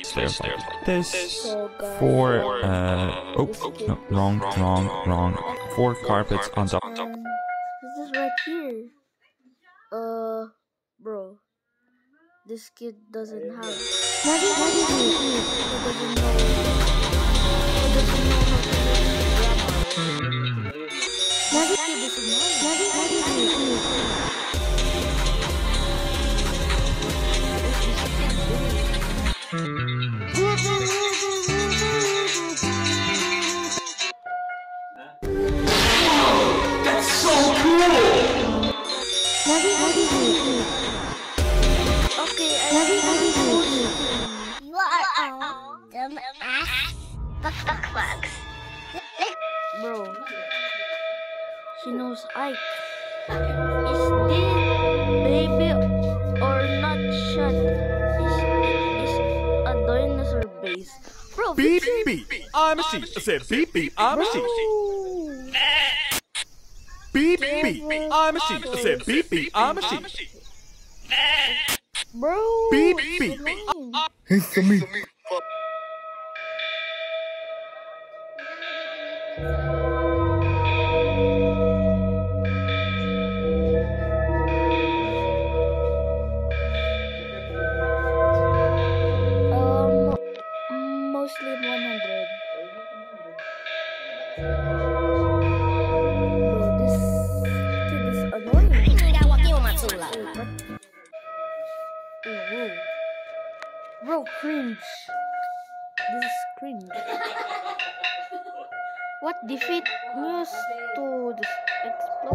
stairs like this. Four, uh, oh, no, wrong, wrong, wrong. Four carpets on top. this is right here. Uh, bro, this kid doesn't have. What is what is it? He doesn't know. He doesn't know Okay, I what is what is it? You are all dumb ass buck buck bugs. Bro, she knows Ike. Is this baby or not shut? Is is a dinosaur base? Bro, Beep beep. I'm a sheep. I said beep beep. I'm a sheep. Bro. Beep beep. I'm a sheep. I said beep beep. I'm a sheep. Bro. Beep, it's beep. annoying. Um, mostly 100. Bro, cringe. This is cringe. what defeat news to this explode?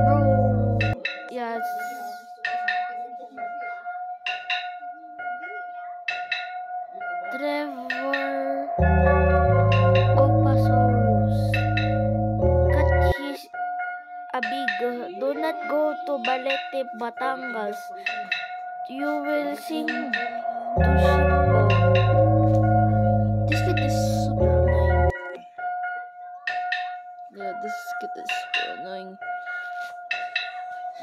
Bro, yes. Trevor Opasaurus. Cut his a. Do not go to Balete, Batangas you will sing Dushibo. This kid is super annoying. Yeah, this kid is super annoying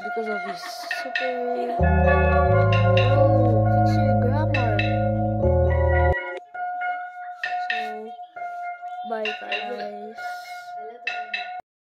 because of his super. Oh, fix grammar. So, bye guys.